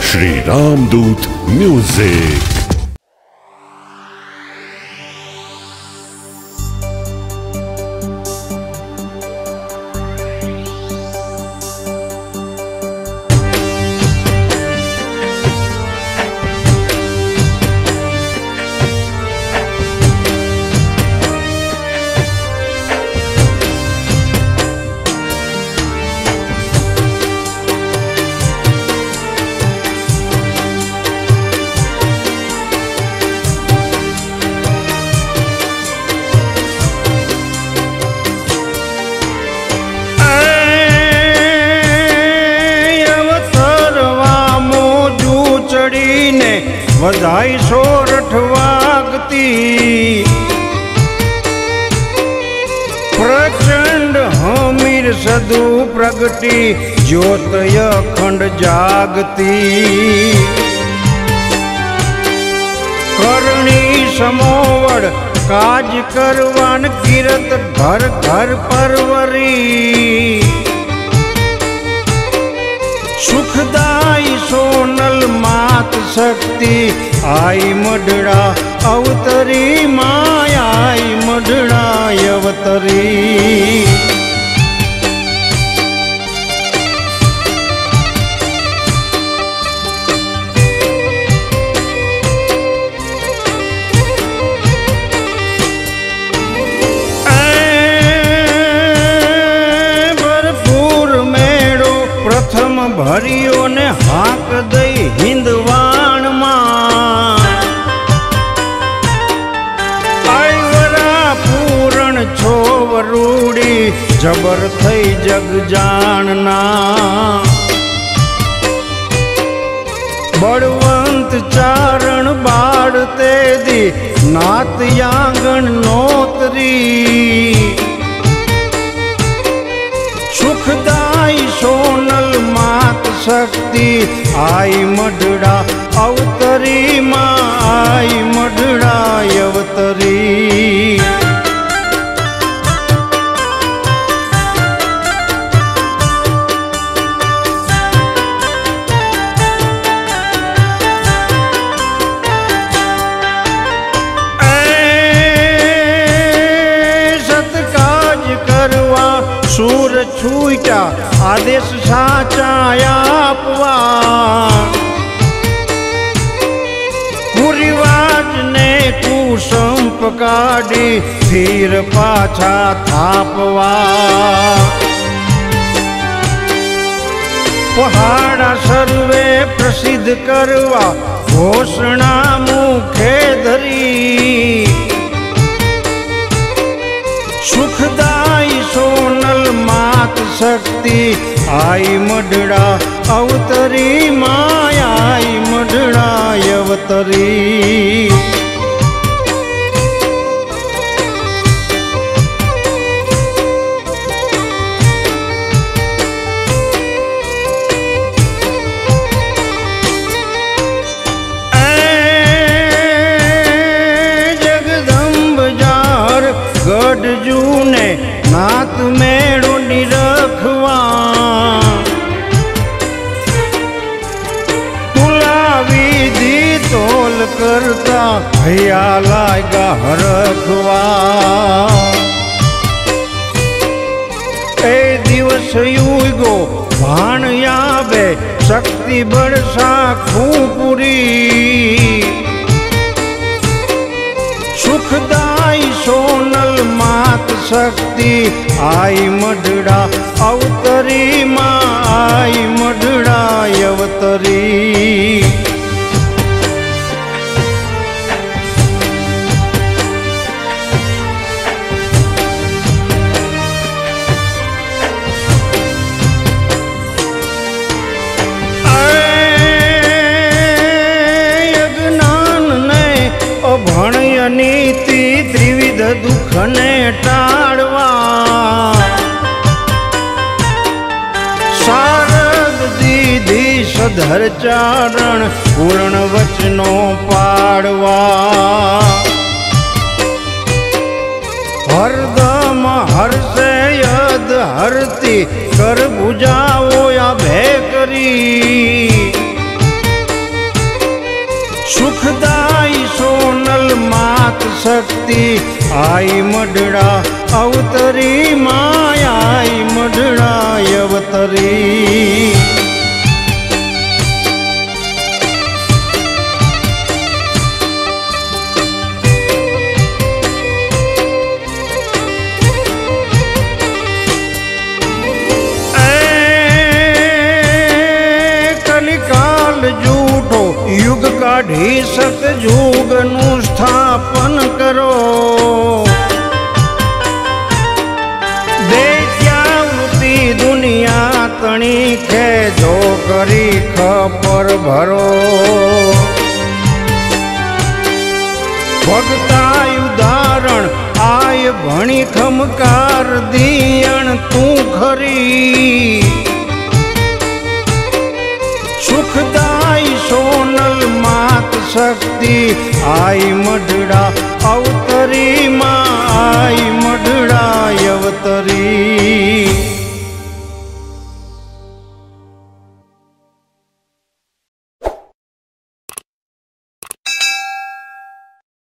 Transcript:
Shri Ramdoot music વધાઈ સોરઠ વાગતી પ્રચંડ હમીર સદુ પ્રગટી, જ્યોતય ખંડ જાગતી. કરણી સમોવડ કાજ કરવાન કિરત ઘર ઘર પરવરી. સુખદાઈ સોનલ શક્તિ આઈ મઢડા અવતરી માયાઈ મઢડા અવતરી. ભર્યો ને હાક દઈ હિંદવાણમાં જબર થઈ જગ જાણના બળવંત ચારણ બાળ તે દી નાત યાંગણ નોતરી. સુખદાઈ સોનલ માત શક્તિ આઈ મઢડા આદેશ સાચા આપવા. કુરિવાજ ને કુસંપ કાઢી ફીર પાછા થાપવા. પહાડા સર્વે પ્રસિદ્ધ કરવા ઘોષણા મુખે ધરી. સુખદાય સોનલ માત શક્તિ આઈ મઢડા અવતરી માયાઈ મઢડા અવતરી. તોલ કરતા ભૈયા લાગ્યા હરખવા. એ દિવસ યુગો ભાણ યાબે શક્તિ બળ સાખું પૂરી. સુખદાઈ સોનલ માત શક્તિ આઈ મઢડા અવતરી માં, આઈ મઢડા અવતરી સધર ચારણ પૂર્ણ વચનો પાડવા. હરદમ હરસે યદ હરતી કર બુજાવો આ ભે કરી. સુખદાઈ સોનલ માત શક્તિ આઈ મડડા અવતરી માયાઈ કાઢી સતયુગનું સ્થાપન કરો. દૈત્યાવૃત્તિ દુનિયા તણી ખેજો કરી ખપર ભરો. ભગતાય ઉદાહરણ, આય ભણી ખમકાર દિયણ તું ખરી. માત शक्ति आयि मुडा अवतरिमाय